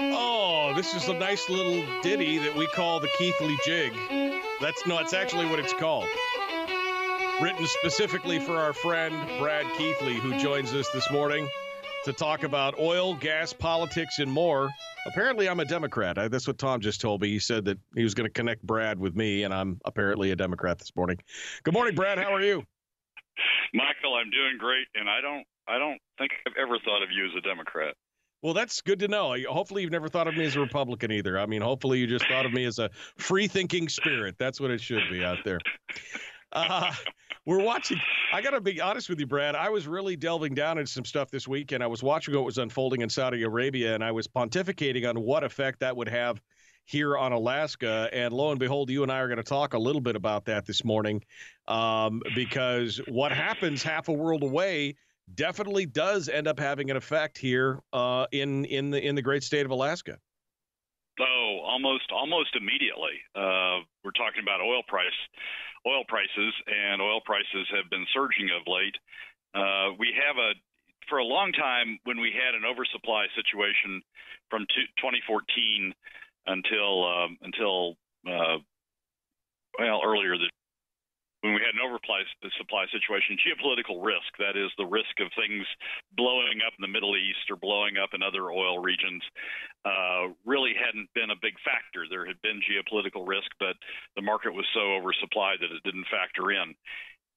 Oh, this is a nice little ditty that we call the Keithley Jig. That's no, it's actually what it's called. Written specifically for our friend Brad Keithley, who joins us this morning to talk about oil, gas, politics, and more. Apparently, I'm a Democrat. I, that's what Tom just told me. He said that he was going to connect Brad with me, and I'm apparently a Democrat this morning. Good morning, Brad. How are you? Michael, I'm doing great, and I don't, I don't think I've ever thought of you as a Democrat. Well, that's good to know. Hopefully, you've never thought of me as a Republican either. I mean, hopefully, you just thought of me as a free thinking spirit. That's what it should be out there. Uh, we're watching. I got to be honest with you, Brad. I was really delving down into some stuff this week, and I was watching what was unfolding in Saudi Arabia, and I was pontificating on what effect that would have here on Alaska. And lo and behold, you and I are going to talk a little bit about that this morning, um, because what happens half a world away definitely does end up having an effect here uh, in in the in the great state of Alaska. Oh, almost almost immediately. Uh, we're talking about oil price, oil prices, and oil prices have been surging of late. Uh, we have a for a long time when we had an oversupply situation from 2014 until um, until uh, well earlier this when we had an oversupply supply situation, geopolitical risk, that is the risk of things blowing up in the Middle East or blowing up in other oil regions, uh, really hadn't been a big factor. There had been geopolitical risk, but the market was so oversupplied that it didn't factor in.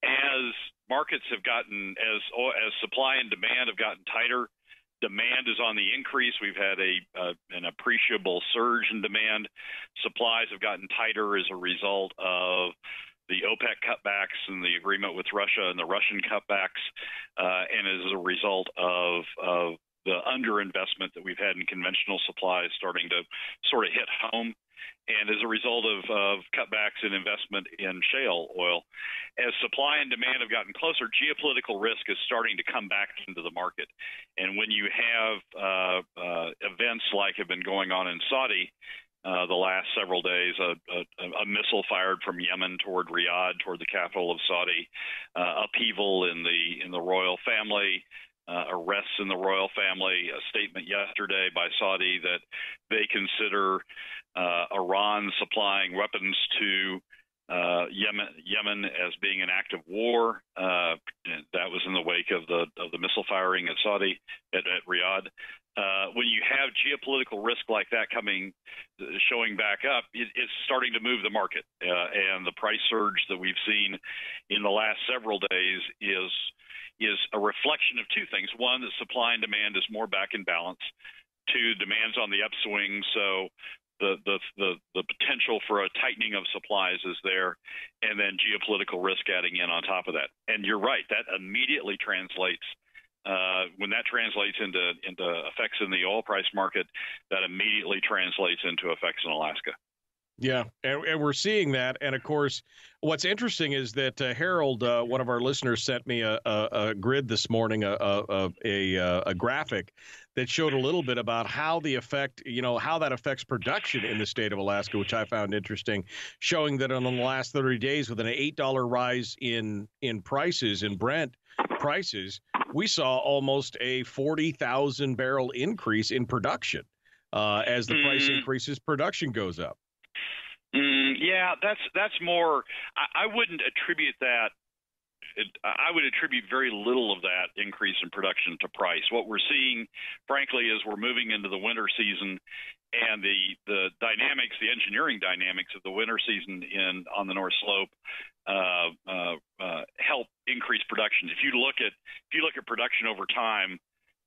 As markets have gotten, as as supply and demand have gotten tighter, demand is on the increase. We've had a uh, an appreciable surge in demand. Supplies have gotten tighter as a result of OPEC cutbacks and the agreement with Russia and the Russian cutbacks, uh, and as a result of, of the underinvestment that we've had in conventional supplies starting to sort of hit home. And as a result of, of cutbacks in investment in shale oil, as supply and demand have gotten closer, geopolitical risk is starting to come back into the market. And when you have uh, uh, events like have been going on in Saudi, uh, the last several days, a, a, a, missile fired from Yemen toward Riyadh, toward the capital of Saudi, uh, upheaval in the in the royal family, uh, arrests in the royal family, a statement yesterday by Saudi that they consider uh, Iran supplying weapons to uh, Yemen, Yemen as being an act of war. Uh, that was in the wake of the of the missile firing at Saudi at, at Riyadh uh, when you have geopolitical risk like that coming, uh, showing back up, it, it's starting to move the market. Uh, and the price surge that we've seen in the last several days is is a reflection of two things. One, that supply and demand is more back in balance. Two, demand's on the upswing, so the, the the the potential for a tightening of supplies is there, and then geopolitical risk adding in on top of that. And you're right, that immediately translates uh, when that translates into into effects in the oil price market, that immediately translates into effects in Alaska. Yeah, and, and, we're seeing that. And of course, what's interesting is that uh, Harold, uh, one of our listeners, sent me a, a, a grid this morning, a, a, a, graphic that showed a little bit about how the effect, you know, how that affects production in the state of Alaska, which I found interesting, showing that in the last 30 days, with an $8 rise in in prices in Brent prices, we saw almost a 40,000 barrel increase in production. Uh, as the mm. price increases, production goes up. Mm, yeah, that's that's more. I, I wouldn't attribute that. It, I would attribute very little of that increase in production to price. What we're seeing, frankly, is we're moving into the winter season, and the the dynamics, the engineering dynamics of the winter season in on the North Slope Uh, uh, uh, help increase production. If you look at if you look at production over time,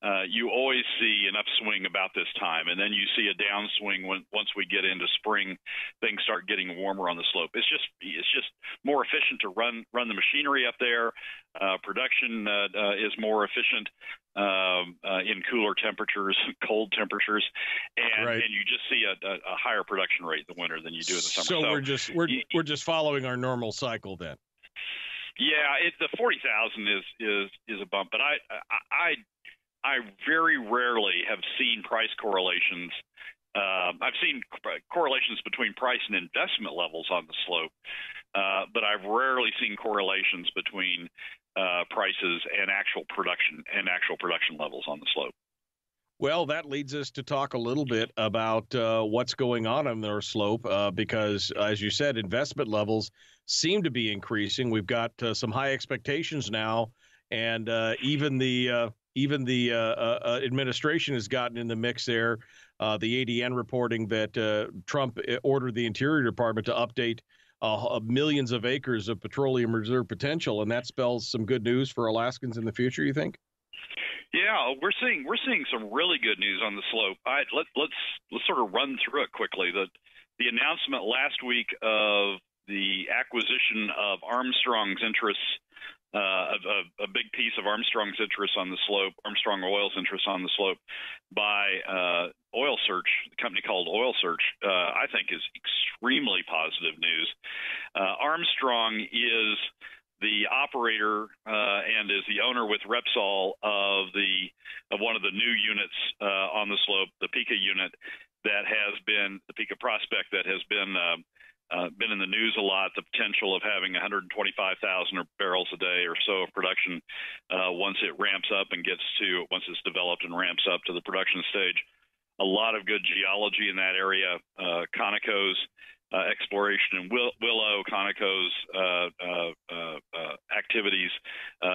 uh, you always see an upswing about this time, and then you see a downswing when once we get into spring, things start getting warmer on the slope. It's just it's just more efficient to run run the machinery up there. Uh, production uh, uh, is more efficient um, uh, in cooler temperatures, cold temperatures, and, right. and you just see a, a, a, higher production rate in the winter than you do in the summer. So, so we're just we're you, we're just following our normal cycle then. Yeah, it, the forty thousand is is is a bump, but I I I very rarely have seen price correlations. Uh, I've seen correlations between price and investment levels on the slope, uh, but I've rarely seen correlations between uh, prices and actual production and actual production levels on the slope. Well, that leads us to talk a little bit about uh, what's going on on their slope, uh, because as you said, investment levels seem to be increasing. We've got uh, some high expectations now, and uh, even the uh, even the uh, uh, uh, administration has gotten in the mix there. Uh, the ADN reporting that Trump ordered the Interior Department to update millions of acres of petroleum reserve potential, and that spells some good news for Alaskans in the future. You think? Yeah, we're seeing we're seeing some really good news on the slope. Let, let's let's sort of run through it quickly. The the announcement last week of the acquisition of Armstrong's interests, uh, a, a, big piece of Armstrong's interest on the slope, Armstrong Oil's interest on the slope, by uh, Oil Search, the company called Oil Search, uh, I think is extremely positive news. Uh, Armstrong is the operator uh, and is the owner with Repsol of the of one of the new units on the slope, the Pikka unit that has been the Pikka prospect that has been uh, been in the news a lot. The potential of having 125,000 barrels a day or so of production uh, once it ramps up and gets to once it's developed and ramps up to the production stage. A lot of good geology in that area. Uh, Conoco's uh, exploration and Will, Willow, Conoco's uh, uh, uh, activities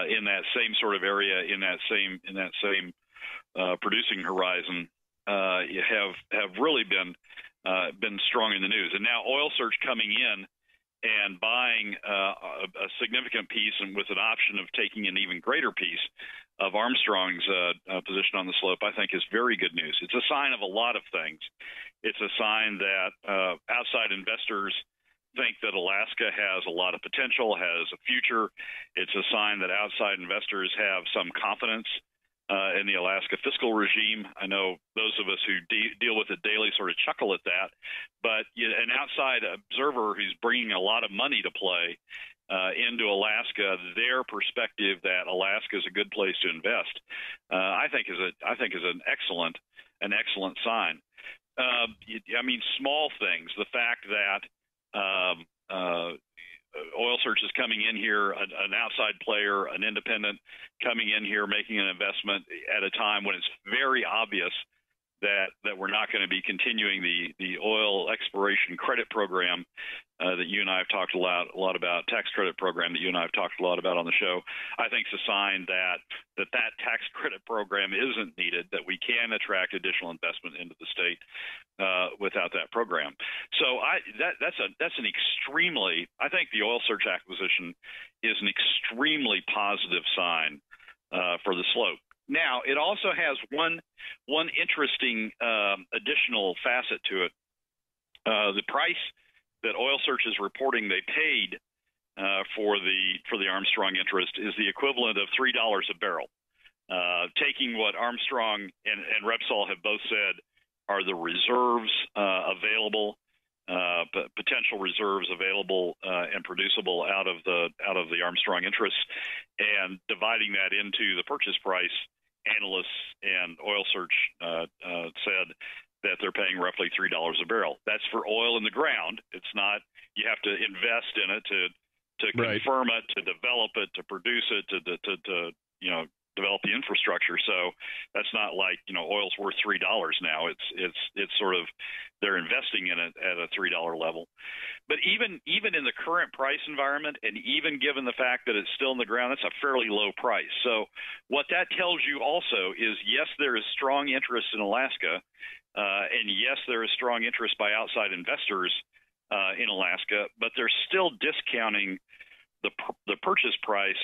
in that same sort of area, in that same in that same producing horizon, have have really been Uh, been strong in the news. And now Oil Search coming in and buying uh, a, a, significant piece and with an option of taking an even greater piece of Armstrong's uh, position on the slope, I think is very good news. It's a sign of a lot of things. It's a sign that uh, outside investors think that Alaska has a lot of potential, has a future. It's a sign that outside investors have some confidence uh, in the Alaska fiscal regime. I know those of us who de- deal with it daily sort of chuckle at that, but you know, an outside observer who's bringing a lot of money to play uh, into Alaska, their perspective that Alaska is a good place to invest, uh, I think is a I think is an excellent an excellent sign. Uh, I mean, small things. The fact that um, uh, Uh, oil Search is coming in here, an, an outside player, an independent, coming in here making an investment at a time when it's very obvious that that we're not going to be continuing the the oil exploration credit program uh, that you and I have talked a lot a lot about tax credit program that you and I have talked a lot about on the show. I think it's a sign that that that tax credit program isn't needed. That we can attract additional investment into the state uh, without that program. So I that that's a that's an extremely I think the Oil Search acquisition is an extremely positive sign uh, for the slope. Now, it also has one one interesting um, additional facet to it. Uh, the price that Oil Search is reporting they paid uh, for the for the Armstrong interest is the equivalent of three dollars a barrel. Uh, taking what Armstrong and, and, Repsol have both said are the reserves uh, available, uh, potential reserves available uh, and producible out of the out of the Armstrong interests, and dividing that into the purchase price analysts and Oil Search uh, uh, said that they're paying roughly three dollars a barrel. That's for oil in the ground. It's not you have to invest in it to to right. confirm it, to develop it, to produce it, to, to to, to you know develop the infrastructure. So that's not like you know oil's worth three dollars now. It's it's it's sort of they're investing in it at a three dollar level. But even even in the current price environment, and even given the fact that it's still in the ground, that's a fairly low price. So what that tells you also is yes, there is strong interest in Alaska, uh, and yes, there is strong interest by outside investors uh, in Alaska, but they're still discounting the the purchase price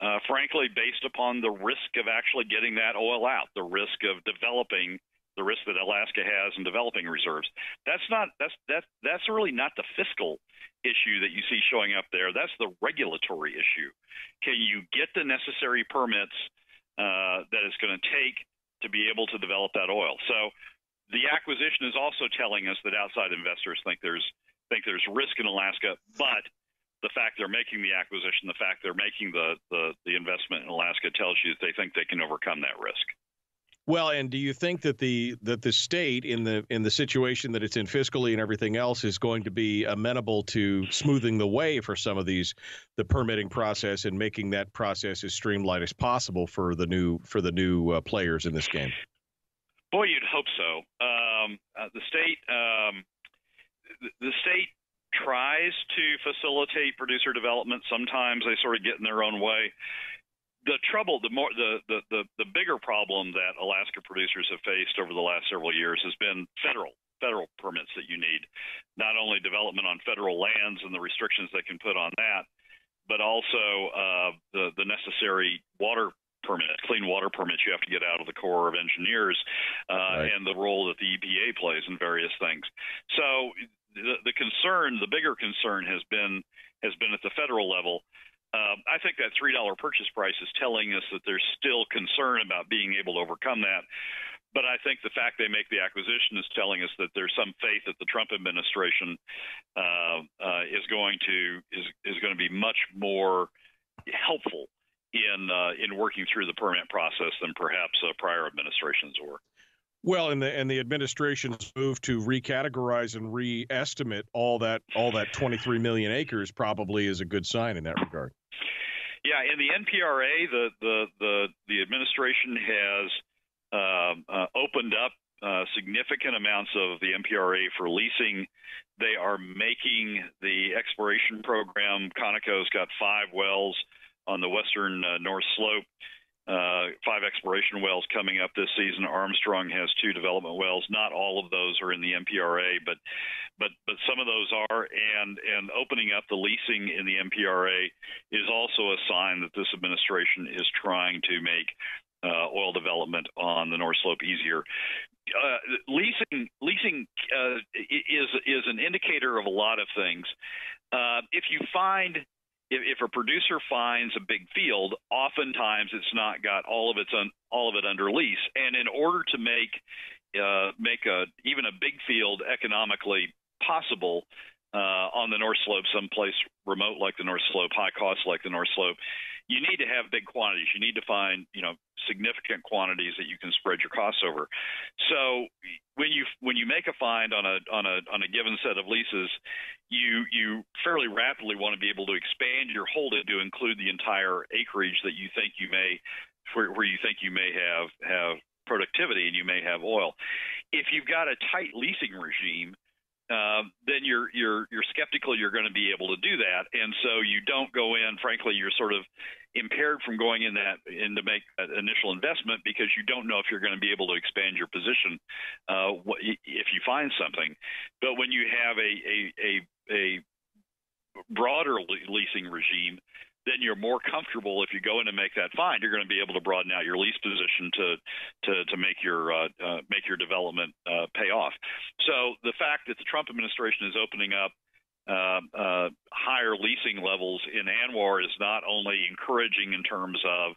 uh, frankly, based upon the risk of actually getting that oil out, the risk of developing the risk that Alaska has in developing reserves. That's not that's that that's really not the fiscal issue that you see showing up there. That's the regulatory issue. Can you get the necessary permits uh, that it's going to take to be able to develop that oil? So the acquisition is also telling us that outside investors think there's think there's risk in Alaska, but the fact they're making the acquisition, the fact they're making the, the, the investment in Alaska tells you that they think they can overcome that risk. Well, and do you think that the that the state in the in the situation that it's in fiscally and everything else is going to be amenable to smoothing the way for some of these the permitting process and making that process as streamlined as possible for the new for the new uh, players in this game? Boy, you'd hope so. Um, uh, the state, um, the, the state tries to facilitate producer development. Sometimes they sort of get in their own way. The trouble, the more, the, the, the, the bigger problem that Alaska producers have faced over the last several years has been federal federal permits that you need. Not only development on federal lands and the restrictions they can put on that, but also uh, the the necessary water permit, clean water permits you have to get out of the Corps of Engineers, uh, right. and the role that the EPA plays in various things. So the, the concern, the bigger concern, has been has been at the federal level. Uh, I think that three dollar purchase price is telling us that there's still concern about being able to overcome that. But I think the fact they make the acquisition is telling us that there's some faith that the Trump administration uh, uh, is going to is is going to be much more helpful in uh, in working through the permit process than perhaps uh, prior administrations were. Well, and the and the administration's move to recategorize and re-estimate all that all that 23 million acres probably is a good sign in that regard. Yeah, in the NPRA, the the the, the administration has uh, uh, opened up uh, significant amounts of the NPRA for leasing. They are making the exploration program. Conoco's got five wells on the western uh, North Slope. Uh, five exploration wells coming up this season. Armstrong has two development wells. Not all of those are in the NPRA, but but but some of those are. And and opening up the leasing in the NPRA is also a sign that this administration is trying to make uh, oil development on the North Slope easier. Uh, leasing leasing uh, is is an indicator of a lot of things. Uh, if you find if, if, a producer finds a big field, oftentimes it's not got all of its un, all of it under lease, and in order to make uh, make a even a big field economically possible uh, on the North Slope, someplace remote like the North Slope, high cost like the North Slope, you need to have big quantities. You need to find, you know, significant quantities that you can spread your costs over. So when you when you make a find on a on a on a given set of leases, you you fairly rapidly want to be able to expand your holding to include the entire acreage that you think you may where, where you think you may have have productivity and you may have oil. If you've got a tight leasing regime, uh, then you're you're you're skeptical you're going to be able to do that, and so you don't go in. Frankly, you're sort of impaired from going in that in to make that initial investment because you don't know if you're going to be able to expand your position uh, if you find something. But when you have a a a, a broader leasing regime, then you're more comfortable if you go in and make that find. You're going to be able to broaden out your lease position to to, to make your uh, uh, make your development uh, pay off. So the fact that the Trump administration is opening up uh, uh, higher leasing levels in ANWR is not only encouraging in terms of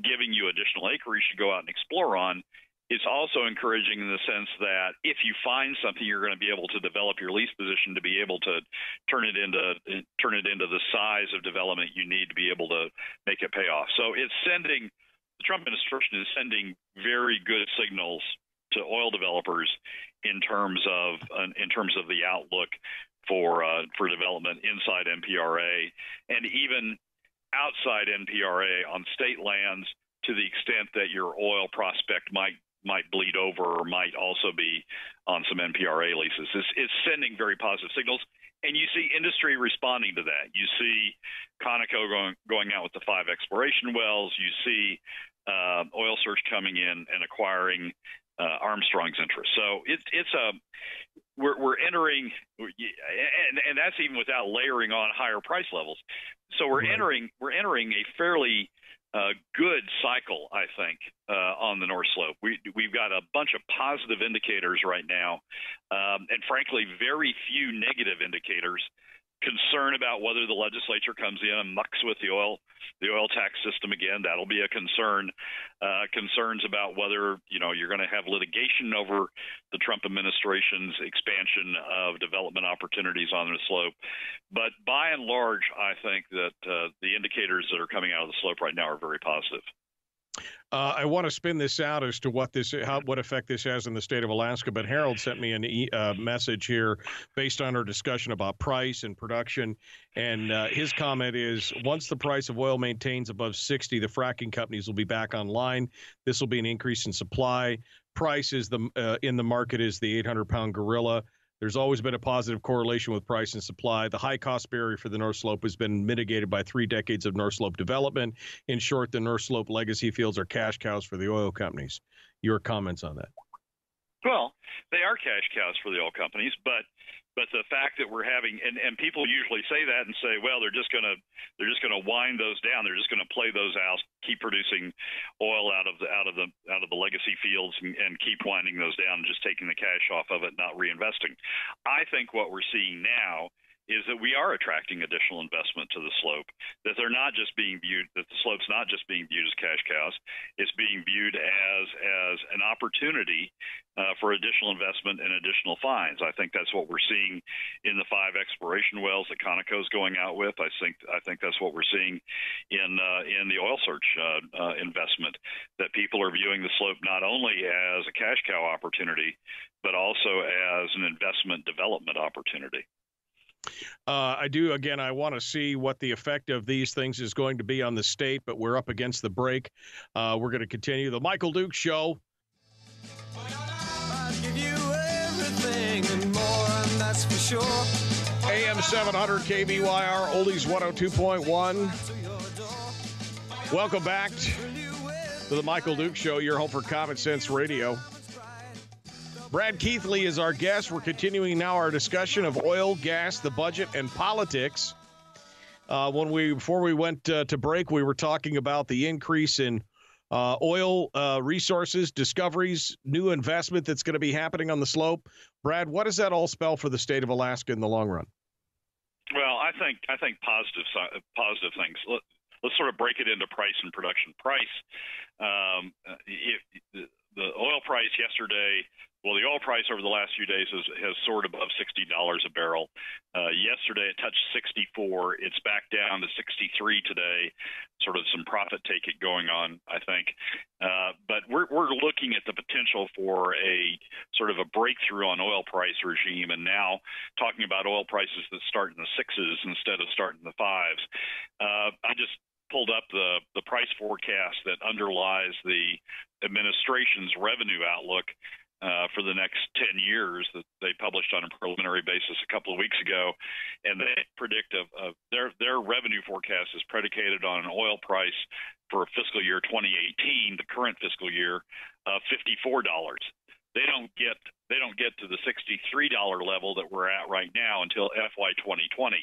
giving you additional acreage to go out and explore on, it's also encouraging in the sense that if you find something, you're going to be able to develop your lease position to be able to turn it into turn it into the size of development you need to be able to make it pay off. So it's sending the Trump administration is sending very good signals to oil developers in terms of in terms of the outlook for uh, for development inside NPRA and even outside NPRA on state lands to the extent that your oil prospect might might bleed over or might also be on some NPRA leases. It's, it's sending very positive signals. And you see industry responding to that. You see Conoco going, going out with the five exploration wells. You see uh, Oil Search coming in and acquiring uh, Armstrong's interest. So it's it's a we're we're entering, and and that's even without layering on higher price levels. So we're right. entering we're entering a fairly uh, good cycle, I think, uh, on the North Slope. We, we've got a bunch of positive indicators right now, um, and frankly, very few negative indicators concern about whether the legislature comes in and mucks with the oil the oil tax system again. That'll be a concern. Uh, concerns about whether you know you're going to have litigation over the Trump administration's expansion of development opportunities on the slope. But by and large, I think that uh, the indicators that are coming out of the slope right now are very positive. Uh, I want to spin this out as to what this, how, what effect this has in the state of Alaska. But Harold sent me a uh, message here based on our discussion about price and production, and uh, his comment is: once the price of oil maintains above 60, the fracking companies will be back online. This will be an increase in supply. Price is the uh, in the market is the 800 pound gorilla. There's always been a positive correlation with price and supply. The high cost barrier for the North Slope has been mitigated by three decades of North Slope development. In short, the North Slope legacy fields are cash cows for the oil companies. Your comments on that? Well, they are cash cows for the oil companies, but but the fact that we're having and, and people usually say that and say, well, they're just gonna they're just gonna wind those down. They're just gonna play those out, keep producing oil out of the out of the out of the legacy fields and, and keep winding those down and just taking the cash off of it, not reinvesting. I think what we're seeing now is that we are attracting additional investment to the slope. That they're not just being viewed that the slope's not just being viewed as cash cows. It's being viewed as as an opportunity uh, for additional investment and additional finds. I think that's what we're seeing in the five exploration wells that Conoco's going out with. I think I think that's what we're seeing in uh, in the Oil Search uh, uh investment. That people are viewing the slope not only as a cash cow opportunity, but also as an investment development opportunity. Uh, I do, again, I want to see what the effect of these things is going to be on the state, but we're up against the break. Uh, we're going to continue the Michael Dukes Show. Sure. AM 700 KBYR, Oldies 102.1. Welcome back to the Michael Dukes Show, your home for Common Sense Radio. Brad Keithley is our guest. We're continuing now our discussion of oil, gas, the budget, and politics. Uh, when we before we went uh, to break, we were talking about the increase in uh, oil uh, resources, discoveries, new investment that's going to be happening on the slope. Brad, what does that all spell for the state of Alaska in the long run? Well, I think I think positive positive things. Let, us sort of break it into price and production. Price, um, if, the, the oil price yesterday well, the oil price over the last few days has, has soared above $60 a barrel. Uh, yesterday it touched 64. It's back down to 63 today. Sort of some profit take it going on, I think. Uh, but we're, we're looking at the potential for a sort of a breakthrough on oil price regime, and now talking about oil prices that start in the sixes instead of starting in the fives. Uh, I just pulled up the the price forecast that underlies the administration's revenue outlook uh, for the next 10 years that they published on a preliminary basis a couple of weeks ago, and they predict of, of their their revenue forecast is predicated on an oil price for fiscal year 2018, the current fiscal year, of $54. They don't get they don't get to the $63 level that we're at right now until FY 2020.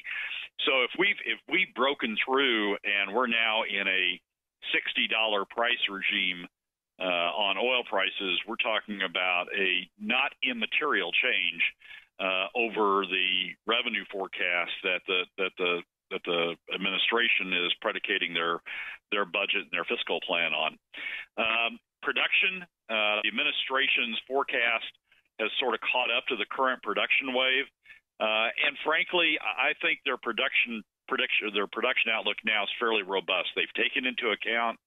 So if we've if we've broken through and we're now in a $60 price regime uh, on oil prices, we're talking about a not immaterial change uh, over the revenue forecast that the that the that the administration is predicating their their budget and their fiscal plan on. Um, production, uh, the administration's forecast has sort of caught up to the current production wave, uh, and frankly, I think their production prediction their production outlook now is fairly robust. They've taken into account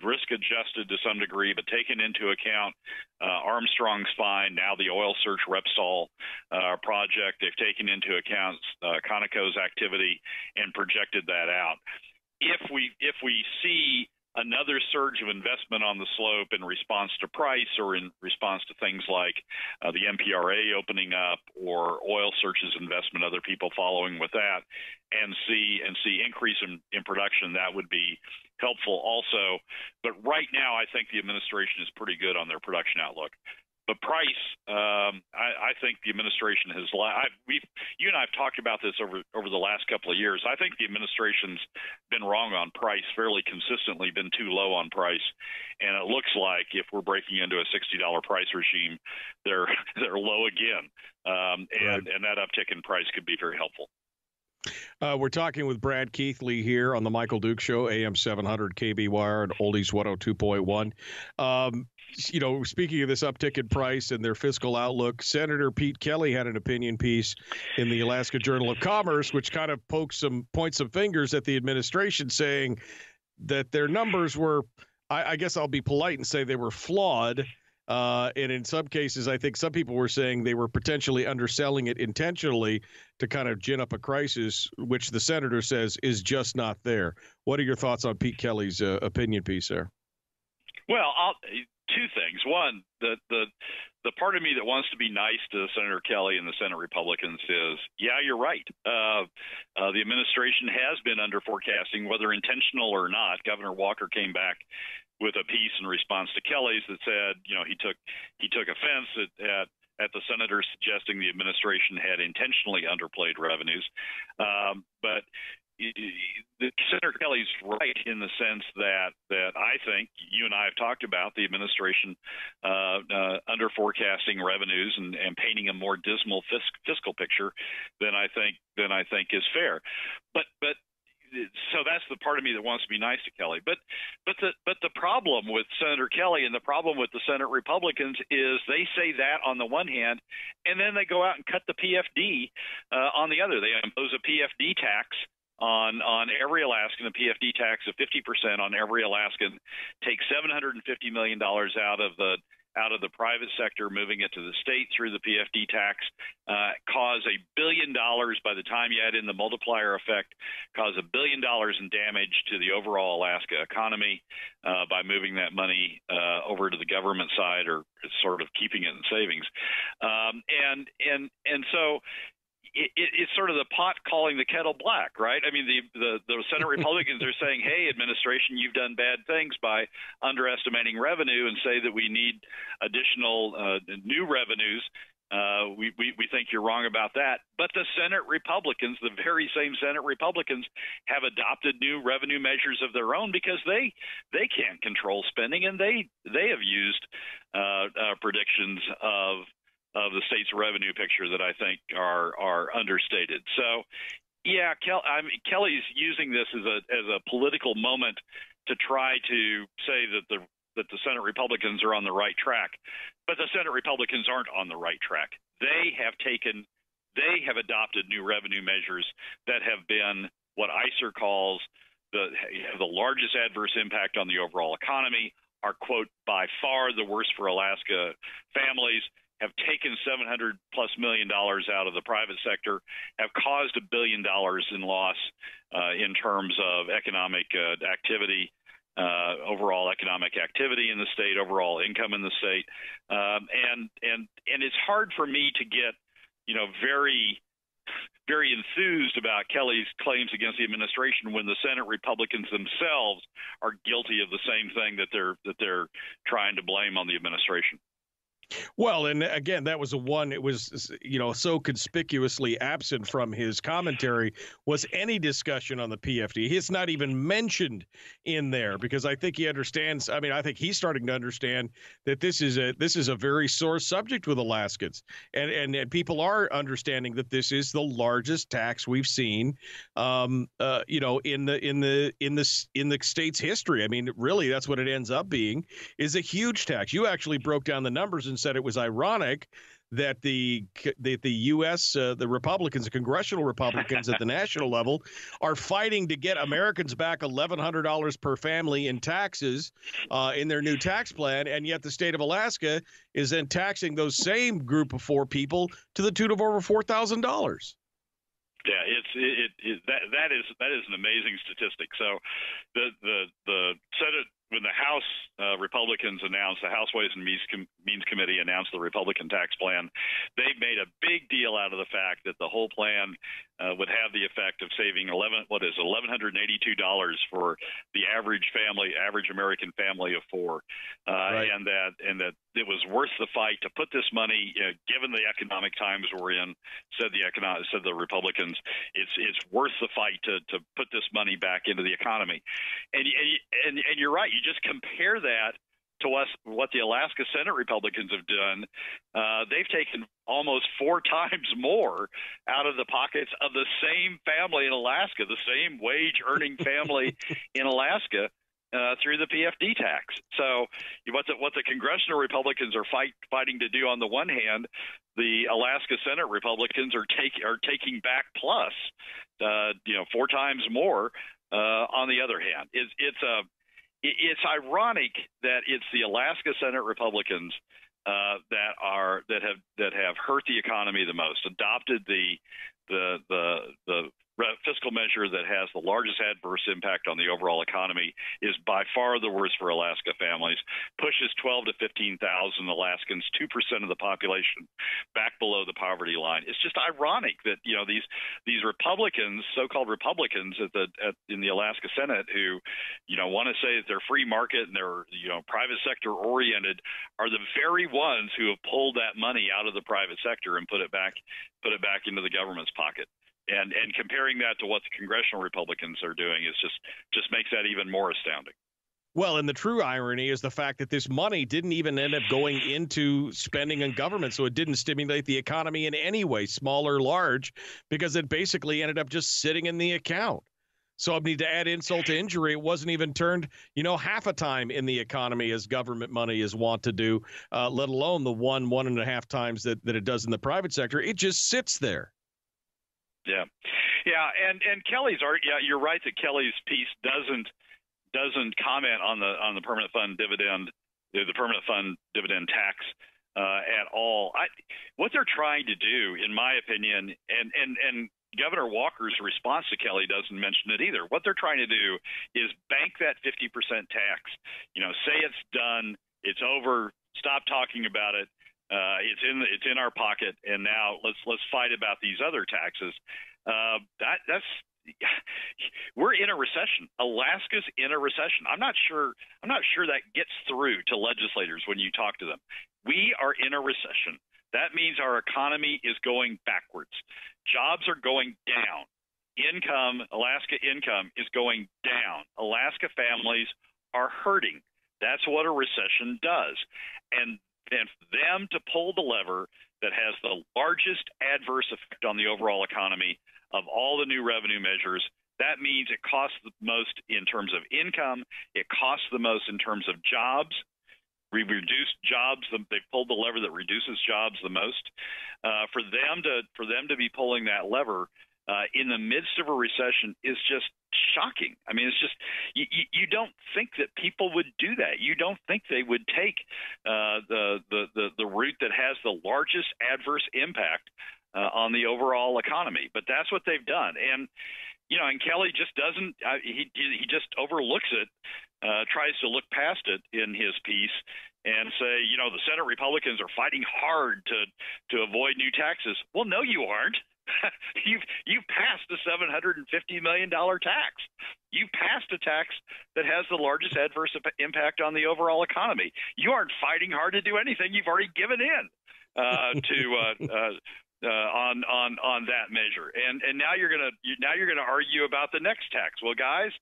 risk adjusted to some degree, but taken into account uh, Armstrong's find, now the Oil Search Repsol uh, project. They've taken into account uh, Conoco's activity and projected that out. If we if we see another surge of investment on the slope in response to price or in response to things like uh, the NPRA opening up or Oil Search's investment, other people following with that, and see and see increase in, in production, that would be helpful also. But right now, I think the administration is pretty good on their production outlook. But price, um, I, I think the administration has. I, we've you and I have talked about this over over the last couple of years. I think the administration's been wrong on price, fairly consistently been too low on price, and it looks like if we're breaking into a sixty dollar price regime, they're they're low again, um, and right. and that uptick in price could be very helpful. Uh, we're talking with Brad Keithley here on the Michael Dukes Show, AM 700 KBYR and Oldies 102.1. Um, you know, speaking of this uptick in price and their fiscal outlook, Senator Pete Kelly had an opinion piece in the Alaska Journal of Commerce, which kind of pokes some points of fingers at the administration, saying that their numbers were I, I guess I'll be polite and say they were flawed. Uh, and in some cases, I think some people were saying they were potentially underselling it intentionally to kind of gin up a crisis, which the senator says is just not there. What are your thoughts on Pete Kelly's uh, opinion piece there? Well, I'll, two things. One, the the the part of me that wants to be nice to Senator Kelly and the Senate Republicans is, yeah, you're right. Uh, uh, the administration has been under forecasting, whether intentional or not. Governor Walker came back with a piece in response to Kelly's that said, you know, he took he took offense at, at at the senator suggesting the administration had intentionally underplayed revenues. Um, but Senator Kelly's right in the sense that that I think you and I have talked about the administration uh, uh, under forecasting revenues and, and painting a more dismal fisc- fiscal picture than I think than I think is fair. But but so that's the part of me that wants to be nice to Kelly. But but the but the problem with Senator Kelly and the problem with the Senate Republicans is they say that on the one hand, and then they go out and cut the PFD uh, on the other. They impose a PFD tax on on every Alaskan, a PFD tax of 50% on every Alaskan, take 750 million dollars out of the out of the private sector, moving it to the state through the PFD tax, uh, cause a billion dollars by the time you add in the multiplier effect, cause a billion dollars in damage to the overall Alaska economy uh, by moving that money uh, over to the government side or sort of keeping it in savings. Um, and and and so it, it, it's sort of the pot calling the kettle black, right? I mean, the the, the Senate Republicans are saying, "Hey, administration, you've done bad things by underestimating revenue, and say that we need additional uh, new revenues." Uh, we, we, we think you're wrong about that. But the Senate Republicans, the very same Senate Republicans, have adopted new revenue measures of their own because they they can't control spending, and they they have used uh, uh, predictions of of the state's revenue picture that I think are are understated. So, yeah, Kel, I mean, Kelly's using this as a as a political moment to try to say that the that the Senate Republicans are on the right track, but the Senate Republicans aren't on the right track. They have taken, they have adopted new revenue measures that have been what ISER calls the the largest adverse impact on the overall economy. Are quote by far the worst for Alaska families have taken 700 plus million dollars out of the private sector, have caused a billion dollars in loss uh, in terms of economic uh, activity, uh, overall economic activity in the state, overall income in the state, um, and and and it's hard for me to get, you know, very very enthused about Kelly's claims against the administration when the Senate Republicans themselves are guilty of the same thing that they're that they're trying to blame on the administration. Well, and again, that was the one. It was you know so conspicuously absent from his commentary was any discussion on the PFD. He's not even mentioned in there because I think he understands. I mean, I think he's starting to understand that this is a this is a very sore subject with Alaskans, and and, and people are understanding that this is the largest tax we've seen, um, uh, you know, in the in the in the in the state's history. I mean, really, that's what it ends up being is a huge tax. You actually broke down the numbers and said it was ironic that the that the U.S. Uh, the Republicans, the congressional Republicans at the national level, are fighting to get Americans back eleven hundred dollars per family in taxes uh, in their new tax plan, and yet the state of Alaska is then taxing those same group of four people to the tune of over four thousand dollars. Yeah, it's it, it, it, that that is that is an amazing statistic. So, the the the Senate when the House uh, Republicans announced the House Ways and Means, Com- Means Committee announced the Republican tax plan, they made a big deal out of the fact that the whole plan uh, would have the effect of saving 11 what is 1182 dollars for the average family, average American family of four, uh, right. and that and that it was worth the fight to put this money, you know, given the economic times we're in. Said the economic, said the Republicans, it's it's worth the fight to to put this money back into the economy, and and and you're right you just compare that to us what the Alaska Senate Republicans have done, uh, they've taken almost four times more out of the pockets of the same family in Alaska, the same wage earning family in Alaska. Uh, through the PFD tax. So, what the what the congressional Republicans are fight, fighting to do on the one hand, the Alaska Senate Republicans are take are taking back plus, uh, you know, four times more uh, on the other hand. It's it's a it's ironic that it's the Alaska Senate Republicans uh, that are that have that have hurt the economy the most, adopted the the the the fiscal measure that has the largest adverse impact on the overall economy is by far the worst for Alaska families. Pushes 12 to 15,000 Alaskans, two percent of the population, back below the poverty line. It's just ironic that you know these these Republicans, so-called Republicans at the at, in the Alaska Senate, who you know want to say that they're free market and they're you know private sector oriented, are the very ones who have pulled that money out of the private sector and put it back put it back into the government's pocket and and comparing that to what the congressional Republicans are doing is just just makes that even more astounding. Well, and the true irony is the fact that this money didn't even end up going into spending on government, so it didn't stimulate the economy in any way, small or large, because it basically ended up just sitting in the account. So I need to add insult to injury. It wasn't even turned, you know, half a time in the economy as government money is wont to do, uh, let alone the one, one and a half times that, that it does in the private sector. It just sits there. Yeah, yeah, and and Kelly's art. Yeah, you're right that Kelly's piece doesn't doesn't comment on the on the permanent fund dividend, the permanent fund dividend tax uh, at all. I, what they're trying to do, in my opinion, and and and Governor Walker's response to Kelly doesn't mention it either. What they're trying to do is bank that 50% tax. You know, say it's done, it's over, stop talking about it, uh, it's in it's in our pocket, and now let's let's fight about these other taxes. Uh, that that's we're in a recession. Alaska's in a recession. I'm not sure. I'm not sure that gets through to legislators when you talk to them. We are in a recession. That means our economy is going backwards. Jobs are going down. Income, Alaska income is going down. Alaska families are hurting. That's what a recession does. And and for them to pull the lever that has the largest adverse effect on the overall economy of all the new revenue measures, that means it costs the most in terms of income, it costs the most in terms of jobs. We reduced jobs. They pulled the lever that reduces jobs the most. Uh, for them to for them to be pulling that lever uh, in the midst of a recession is just shocking. I mean, it's just you, you don't think that people would do that. You don't think they would take uh, the, the the the route that has the largest adverse impact uh, on the overall economy. But that's what they've done, and you know, and Kelly just doesn't. Uh, he he just overlooks it, uh, tries to look past it in his piece, and say, you know, the Senate Republicans are fighting hard to to avoid new taxes. Well, no, you aren't. you've you've passed a seven hundred and fifty million dollar tax. You passed a tax that has the largest adverse impact on the overall economy. You aren't fighting hard to do anything. You've already given in uh, to uh, uh, uh, on on on that measure, and and now you're gonna you, now you're gonna argue about the next tax. Well, guys,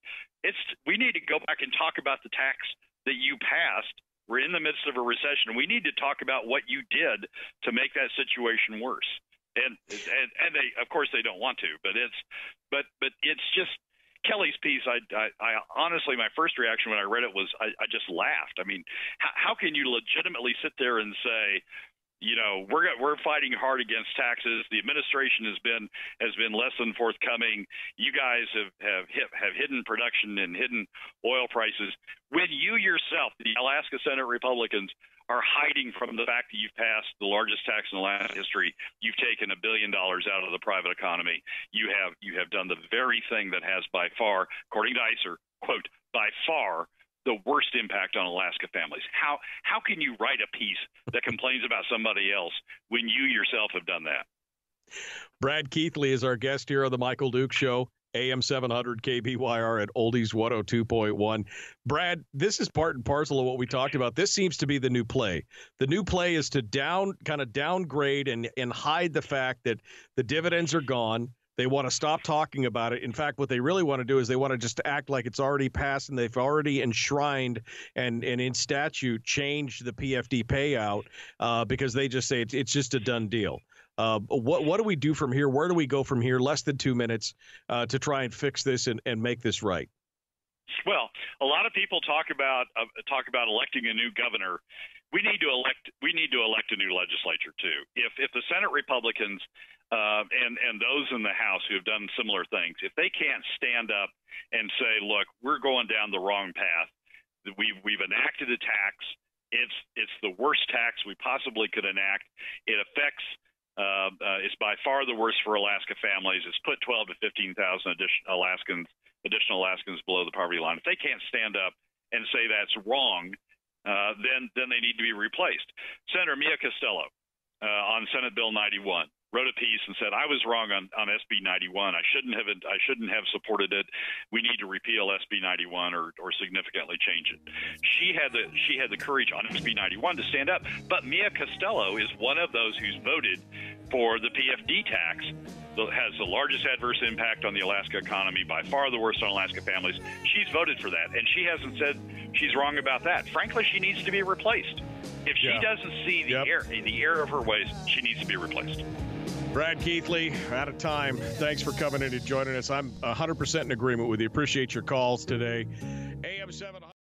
it's we need to go back and talk about the tax that you passed. We're in the midst of a recession. We need to talk about what you did to make that situation worse and and and they of course they don't want to, but it's but but it's just Kelly's piece. I, I, I honestly my first reaction when I read it was I, I just laughed. I mean, how, how can you legitimately sit there and say? You know, we're we're fighting hard against taxes. The administration has been has been less than forthcoming. You guys have have hit, have hidden production and hidden oil prices. When you yourself, the Alaska Senate Republicans, are hiding from the fact that you've passed the largest tax in the land history. You've taken a billion dollars out of the private economy. You have you have done the very thing that has by far, according to ISER, quote, by far the worst impact on Alaska families. How how can you write a piece that complains about somebody else when you yourself have done that? Brad Keithley is our guest here on the Michael Dukes Show. AM 700 KBYR at Oldies 102.1. Brad, this is part and parcel of what we talked about. This seems to be the new play. The new play is to down, kind of downgrade and, and hide the fact that the dividends are gone. They want to stop talking about it. In fact, what they really want to do is they want to just act like it's already passed and they've already enshrined and, and in statute changed the PFD payout uh, because they just say it's, it's just a done deal. Uh, what what do we do from here? Where do we go from here? Less than two minutes uh, to try and fix this and, and make this right. Well, a lot of people talk about uh, talk about electing a new governor. We need to elect we need to elect a new legislature too. If if the Senate Republicans uh, and and those in the House who have done similar things, if they can't stand up and say, "Look, we're going down the wrong path," We we've enacted a tax. It's it's the worst tax we possibly could enact. It affects. Uh, uh, it's by far the worst for Alaska families. It's put 12 to 15,000 additional Alaskans additional Alaskans below the poverty line. If they can't stand up and say that's wrong, uh, then then they need to be replaced. Senator Mia Costello uh, on Senate Bill 91 wrote a piece and said I was wrong on, on SB 91. I shouldn't have I shouldn't have supported it. We need to repeal SB 91 or, or significantly change it. She had the she had the courage on SB 91 to stand up. But Mia Costello is one of those who's voted for the PFD tax that has the largest adverse impact on the Alaska economy, by far the worst on Alaska families. She's voted for that, and she hasn't said she's wrong about that. Frankly, she needs to be replaced. If she Yeah. doesn't see the Yep. error, the error of her ways, she needs to be replaced. Brad Keithley, out of time. Thanks for coming in and joining us. I'm 100% in agreement with you. Appreciate your calls today. AM 700.